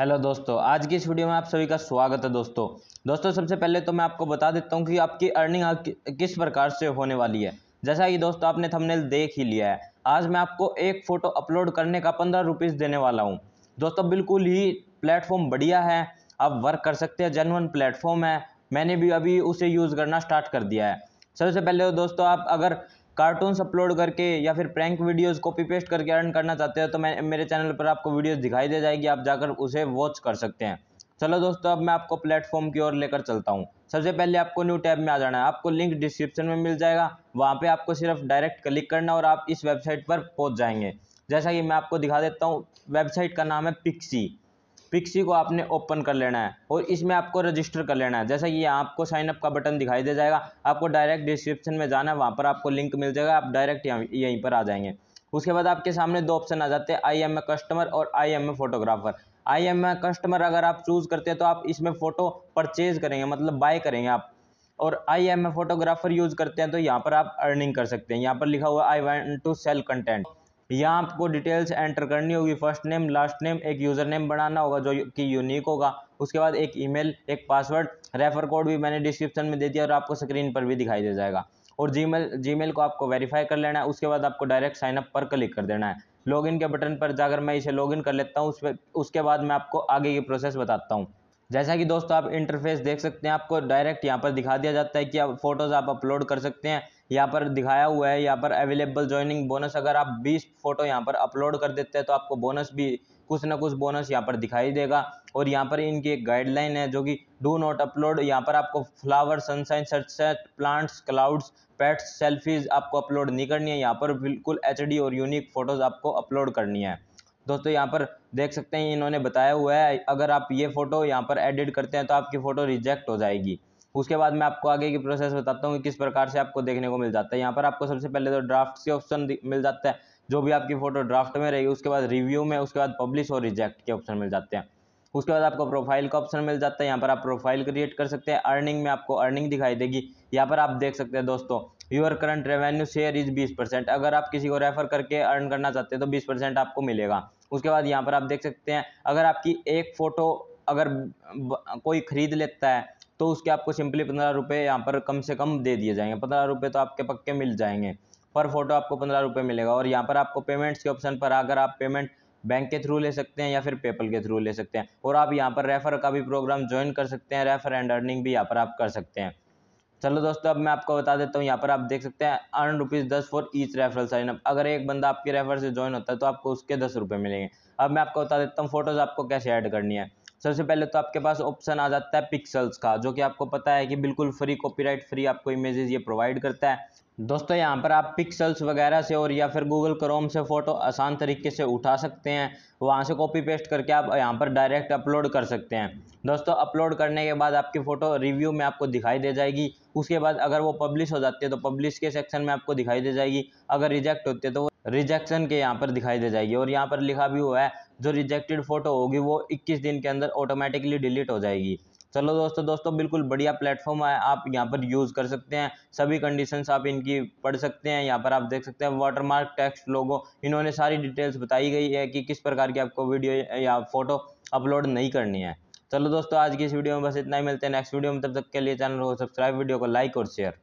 Hello दोस्तों, आज की इस वीडियो में आप सभी का स्वागत है दोस्तों। दोस्तों, सबसे पहले तो मैं आपको बता देता हूँ कि आपकी अर्निंग किस प्रकार से होने वाली है। जैसा कि दोस्तों, आपने थंबनेल देख ही लिया है। आज मैं आपको एक फ़ोटो अपलोड करने का पंद्रह रुपीज़ देने वाला हूँ। दोस्तों, बिल्कुल ही प्लेटफॉर्म बढ़िया है। आप वर्क कर सकते हैं जेनवन प्लेटफॉर्म है। मैंने भी अभी उसे यूज़ करना स्टार्ट कर दिया है। सबसे पहले तो दोस्तों, आप अगर कार्टून्स अपलोड करके या फिर प्रैंक वीडियोस कॉपी पेस्ट करके अर्न करना चाहते हो तो मैं, मेरे चैनल पर आपको वीडियोस दिखाई दे जाएगी, आप जाकर उसे वॉच कर सकते हैं। चलो दोस्तों, अब मैं आपको प्लेटफॉर्म की ओर लेकर चलता हूँ। सबसे पहले आपको न्यू टैब में आ जाना है। आपको लिंक डिस्क्रिप्शन में मिल जाएगा। वहाँ पे आपको सिर्फ़ डायरेक्ट क्लिक करना और आप इस वेबसाइट पर पहुँच जाएँगे। जैसा कि मैं आपको दिखा देता हूँ वेबसाइट का नाम है पिक्सी पिक्सी को आपने ओपन कर लेना है और इसमें आपको रजिस्टर कर लेना है। जैसा कि आपको साइनअप का बटन दिखाई दे जाएगा। आपको डायरेक्ट डिस्क्रिप्शन में जाना है, वहाँ पर आपको लिंक मिल जाएगा। आप डायरेक्ट यहाँ, यहीं पर आ जाएँगे। उसके बाद आपके सामने दो ऑप्शन आ जाते हैं आई एम ए कस्टमर और I am a photographer I am a customer अगर आप चूज़ करते हैं तो आप इसमें फ़ोटो परचेज करेंगे मतलब बाय करेंगे आप। और I am a photographer use करते हैं तो यहाँ पर आप अर्निंग कर सकते हैं। यहाँ पर लिखा हुआ I want to sell content यहाँ आपको डिटेल्स एंटर करनी होगी। फ़र्स्ट नेम लास्ट नेम एक यूज़र नेम बनाना होगा जो कि यूनिक होगा। उसके बाद एक ईमेल एक पासवर्ड रेफर कोड भी मैंने डिस्क्रिप्शन में दे दिया और आपको स्क्रीन पर भी दिखाई दे जाएगा। और जीमेल जीमेल को आपको वेरीफाई कर लेना है। उसके बाद आपको डायरेक्ट साइनअप पर क्लिक कर देना है। लॉगिन के बटन पर जाकर मैं इसे लॉगिन कर लेता हूँ। उस उसके बाद मैं आपको आगे की प्रोसेस बताता हूँ। जैसा कि दोस्तों आप इंटरफेस देख सकते हैं। आपको डायरेक्ट यहाँ पर दिखा दिया जाता है कि आप फ़ोटोज़ आप अपलोड कर सकते हैं। यहाँ पर दिखाया हुआ है, यहाँ पर अवेलेबल ज्वाइनिंग बोनस अगर आप 20 फ़ोटो यहाँ पर अपलोड कर देते हैं तो आपको बोनस भी कुछ ना कुछ बोनस यहाँ पर दिखाई देगा। और यहाँ पर इनकी एक गाइडलाइन है जो कि डू नॉट अपलोड यहाँ पर आपको flower sunshine sunset plants clouds pets selfies आपको अपलोड नहीं करनी है। यहाँ पर बिल्कुल एचडी और यूनिक फ़ोटोज़ आपको अपलोड करनी है। दोस्तों, यहाँ पर देख सकते हैं, इन्होंने बताया हुआ है, अगर आप ये फ़ोटो यहाँ पर एडिट करते हैं तो आपकी फ़ोटो रिजेक्ट हो जाएगी। उसके बाद मैं आपको आगे की प्रोसेस बताता हूँ कि किस प्रकार से आपको देखने को मिल जाता है। यहाँ पर आपको सबसे पहले तो ड्राफ्ट के ऑप्शन मिल जाता है, जो भी आपकी फ़ोटो ड्राफ्ट में रहेगी, उसके बाद रिव्यू में, उसके बाद पब्लिश और रिजेक्ट के ऑप्शन मिल जाते हैं। उसके बाद आपको प्रोफ़ाइल का ऑप्शन मिल जाता है, यहाँ पर आप प्रोफ़ाइल क्रिएट कर सकते हैं। अर्निंग में आपको अर्निंग दिखाई देगी। यहाँ पर आप देख सकते हैं दोस्तों your current revenue share is बीस परसेंट। अगर आप किसी को रेफर करके अर्न करना चाहते हैं तो बीस परसेंट आपको मिलेगा। उसके बाद यहाँ पर आप देख सकते हैं, अगर आपकी एक फ़ोटो अगर कोई ख़रीद लेता है तो उसके आपको सिंपली पंद्रह रुपये यहाँ पर कम से कम दे दिए जाएँगे। पंद्रह रुपये तो आपके पक्के मिल जाएँगे। पर फ़ोटो आपको पंद्रह रुपये मिलेगा और यहाँ पर आपको पेमेंट्स के ऑप्शन पर अगर आप पेमेंट बैंक के थ्रू ले सकते हैं या फिर पेपल के थ्रू ले सकते हैं और आप यहाँ पर रेफर का भी प्रोग्राम ज्वाइन कर सकते हैं रेफर एंड अर्निंग भी यहाँ पर आप कर सकते हैं। चलो दोस्तों, अब मैं आपको बता देता हूँ, यहाँ पर आप देख सकते हैं अर्न रुपीज़ दस for each referral sign up अगर एक बंदा आपके रेफर से ज्वाइन होता है तो आपको उसके दस रुपये मिलेंगे। अब मैं आपको बता देता हूँ फ़ोटोज़ आपको कैसे ऐड करनी है। सबसे पहले तो आपके पास ऑप्शन आ जाता है पिक्सल्स का, जो कि आपको पता है कि बिल्कुल फ्री कॉपीराइट फ्री आपको इमेजेस ये प्रोवाइड करता है। दोस्तों, यहाँ पर आप पिक्सल्स वगैरह से और या फिर गूगल क्रोम से फ़ोटो आसान तरीके से उठा सकते हैं। वहाँ से कॉपी पेस्ट करके आप यहाँ पर डायरेक्ट अपलोड कर सकते हैं। दोस्तों अपलोड करने के बाद आपकी फ़ोटो रिव्यू में आपको दिखाई दे जाएगी। उसके बाद अगर वो पब्लिश हो जाती है तो पब्लिश के सेक्शन में आपको दिखाई दे जाएगी। अगर रिजेक्ट होती है तो रिजेक्शन के यहाँ पर दिखाई दे जाएगी। और यहाँ पर लिखा भी हुआ है, जो रिजेक्टेड फ़ोटो होगी, वो इक्कीस दिन के अंदर ऑटोमेटिकली डिलीट हो जाएगी। चलो दोस्तों दोस्तों, बिल्कुल बढ़िया प्लेटफॉर्म है, आप यहाँ पर यूज़ कर सकते हैं। सभी कंडीशंस आप इनकी पढ़ सकते हैं, यहाँ पर आप देख सकते हैं। वाटरमार्क टेक्स्ट लोगो इन्होंने सारी डिटेल्स बताई गई है कि किस प्रकार की आपको वीडियो या फ़ोटो अपलोड नहीं करनी है। चलो दोस्तों, आज की इस वीडियो में बस इतना ही, मिलते हैं नेक्स्ट वीडियो में, तब तक के लिए चैनल को सब्सक्राइब वीडियो को लाइक और शेयर